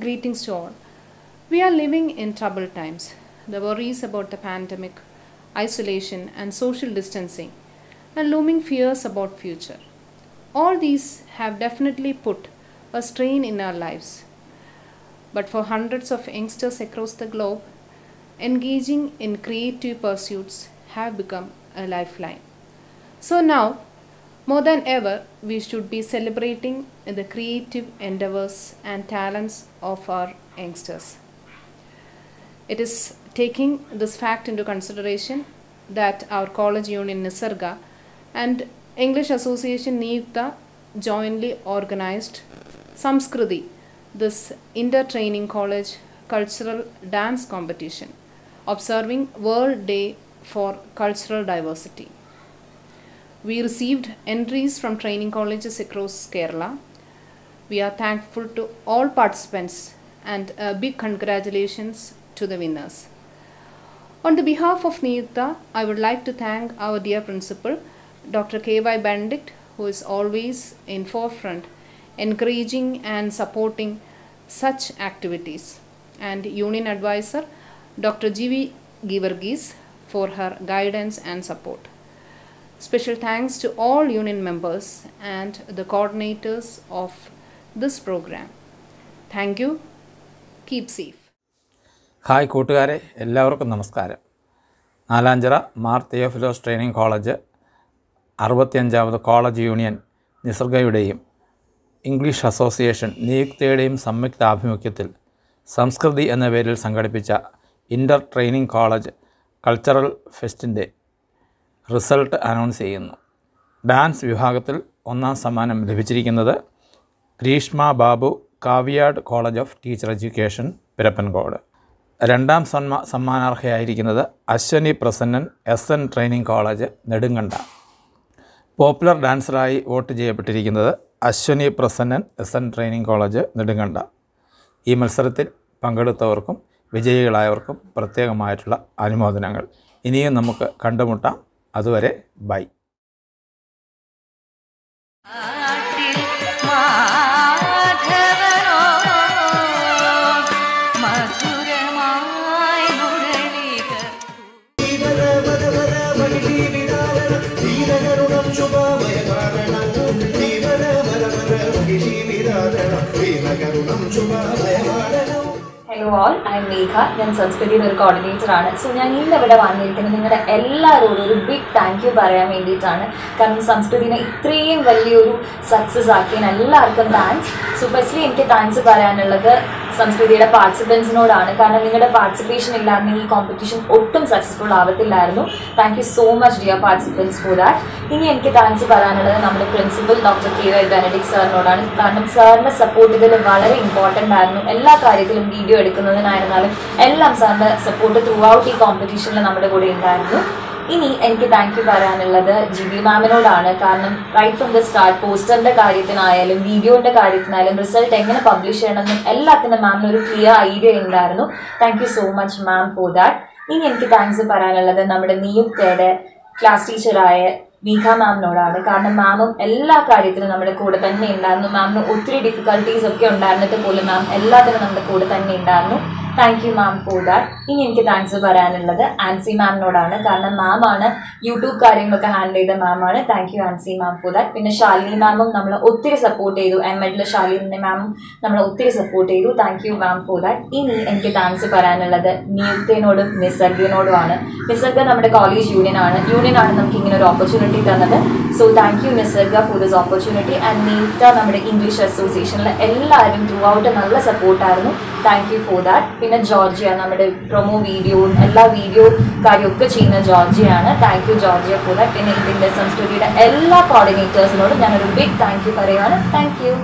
Greetings to all. We are living in troubled times. The worries about the pandemic, isolation and social distancing, and looming fears about future. All these have definitely put a strain in our lives. But for hundreds of youngsters across the globe, engaging in creative pursuits have become a lifeline. So now, more than ever, we should be celebrating the creative endeavors and talents of our youngsters. It is taking this fact into consideration that our college union Nisarga and English Association Niyukta jointly organized Samskriti, this inter training college cultural dance competition, observing World Day for Cultural Diversity. We received entries from training colleges across Kerala. We are thankful to all participants and a big congratulations to the winners. On the behalf of Niyukta, I would like to thank our dear principal, Dr. K.Y. Benedict, who is always in forefront, encouraging and supporting such activities, and Union Advisor, Dr. G.V. Givargis, for her guidance and support. Special thanks to all union members and the coordinators of this program. Thank you. Keep safe. Hi കൂട്ടുകാരെ എല്ലാവർക്കും നമസ്കാരം Nalanchira Mar Theophilus training college അറുപത്തിയഞ്ചാമത് college union നിസർഗയുടെയും English association നിയുക്തയുടെയും സംയുക്ത ആഭിമുഖ്യത്തിൽ സംസ്കൃതി എന്ന പേരിൽ സംഘടിപ്പിച്ച ഇന്റർ ട്രെയിനിങ് കോളേജ് കൾച്ചറൽ ഫെസ്റ്റിന്റെ റിസൾട്ട് അനൗൺസ് ചെയ്യുന്നു. ഡാൻസ് വിഭാഗത്തിൽ ഒന്നാം സമ്മാനം ലഭിച്ചിരിക്കുന്നത് Greeshma Babu Kaviyad college of teacher education Pirappancode. രണ്ടാം സന്മാ സമ്മാനാർഹയായിരിക്കുന്നത് Ashwani Prasannan S N training college Nedunkanda. Popular ഡാൻസറായി vote ചെയ്യപ്പെട്ടിരിക്കുന്നത് Ashwani Prasannan S N training college Nedunkanda. ഈ മത്സരത്തിൽ പങ്കെടുത്തവർക്കും വിജയികളായവർക്കും പ്രത്യേകമായിട്ടുള്ള അനുമോദനങ്ങൾ. ഇനിയും നമുക്ക് കണ്ടുമുട്ടാം. അതുവരെ bye. Hello all I am Megha ഞാൻ സംസ്കൃതിയുടെ ഒരു കോർഡിനേറ്റർ ആണ്. സോ ഞാൻ ഇന്ന് ഇവിടെ വന്നിരിക്കുന്നത് നിങ്ങളുടെ എല്ലാവരോടും ഒരു ബിഗ് താങ്ക് യു പറയാൻ വേണ്ടിയിട്ടാണ്. കാരണം സംസ്കൃതിനെ ഇത്രയും വലിയൊരു സക്സസ് ആക്കിയതിന് എല്ലാവർക്കും താങ്ക്സ് സോ ഫസ്റ്റ്ലി എനിക്ക് താങ്ക്സ് പറയാനുള്ളത് സംസ്കൃതിയുടെ പാർട്ടിസിപ്പൻസിനോടാണ് കാരണം നിങ്ങളുടെ പാർട്ടിസിപ്പേഷൻ ഇല്ലായിരുന്നെങ്കിൽ ഈ കോമ്പറ്റീഷൻ ഒട്ടും successful ആവത്തില്ലായിരുന്നു. Thank you so much dear participants for that ഇനി എനിക്ക് താങ്ക്സ് പറയാനുള്ളത് നമ്മുടെ principal doctor K Y Benedict സാറിനോടാണ് കാരണം സാറിന്റെ സപ്പോർട്ട് ഇതിൽ വളരെ ഇമ്പോർട്ടന്റ് ആയിരുന്നു. എല്ലാ കാര്യത്തിലും വീഡിയോ എടുക്കുന്നതിനായിരുന്നാലും എല്ലാം സാറിന്റെ സപ്പോർട്ട് ത്രൂ ഔട്ട് ഈ കോമ്പറ്റീഷനിൽ നമ്മുടെ കൂടെ ഉണ്ടായിരുന്നു. ഇനി എനിക്ക് താങ്ക് യു പറയാനുള്ളത് ജി ബി മാമിനോടാണ് കാരണം റൈറ്റ് ഫ്രം ദ സ്റ്റാർട്ട് പോസ്റ്ററിന്റെ കാര്യത്തിനായാലും വീഡിയോന്റെ കാര്യത്തിനായാലും റിസൾട്ട് എങ്ങനെ പബ്ലിഷ് ചെയ്യണമെന്നും എല്ലാത്തിനും മാമിന് ഒരു ക്ലിയർ ഐഡിയ ഉണ്ടായിരുന്നു. Thank you so much ma'am for that ഇനി എനിക്ക് താങ്ക്സ് പറയാനുള്ളത് നമ്മുടെ നിയുക്തയുടെ ക്ലാസ് ടീച്ചറായ മീഖ മാമിനോടാണ് കാരണം മാമും എല്ലാ കാര്യത്തിലും നമ്മുടെ കൂടെ തന്നെ ഉണ്ടായിരുന്നു. മാമിന് ഒത്തിരി ഡിഫിക്കൽട്ടീസ് ഒക്കെ ഉണ്ടായിരുന്നിട്ട് പോലും മാം എല്ലാത്തിനും നമ്മുടെ കൂടെ തന്നെ ഉണ്ടായിരുന്നു. Thank you ma'am for that ഇനി എനിക്ക് താങ്ക്സ് പറയാനുള്ളത് ആൻസി മാമിനോടാണ് കാരണം മാം ആണ് യൂട്യൂബ് കാര്യങ്ങളൊക്കെ ഹാൻഡിൽ ചെയ്ത മാം ആണ്. Thank you Ancy ma'am for that പിന്നെ ശാലിനി മാമും നമ്മൾ ഒത്തിരി സപ്പോർട്ട് ചെയ്തു. എം എഡിലെ ശാലിനി മാമും നമ്മൾ ഒത്തിരി സപ്പോർട്ട് ചെയ്തു. Thank you ma'am for that ഇനി എനിക്ക് താങ്ക്സ് പറയാനുള്ളത് നിയുക്തനോടും നിസർഗിനോടുമാണ്. നിസർഗ നമ്മുടെ കോളേജ് യൂണിയൻ ആണ്. യൂണിയൻ ആണ് നമുക്ക് ഇങ്ങനെ ഒരു ഓപ്പർച്യൂണിറ്റി തന്നത്. So thank you Nisarga for this opportunity and Niyukta നമ്മുടെ ഇംഗ്ലീഷ് അസോസിയേഷനിലെ എല്ലാവരും ത്രൂ ഔട്ട് നല്ല സപ്പോർട്ടായിരുന്നു താങ്ക് യു ഫോർ ദാറ്റ് പിന്നെ ജോർജിയ നമ്മുടെ പ്രൊമോ വീഡിയോ എല്ലാ വീഡിയോ കാര്യമൊക്കെ ചെയ്യുന്ന ജോർജിയാണ്. താങ്ക് യു ജോർജിയ ദാറ്റ് പിന്നെ ഇതിന്റെ സംസ്കൃതിയുടെ എല്ലാ കോർഡിനേറ്റേഴ്സിനോടും ഞാനൊരു ബിഗ് താങ്ക് യു പറയുകയാണ് താങ്ക് യു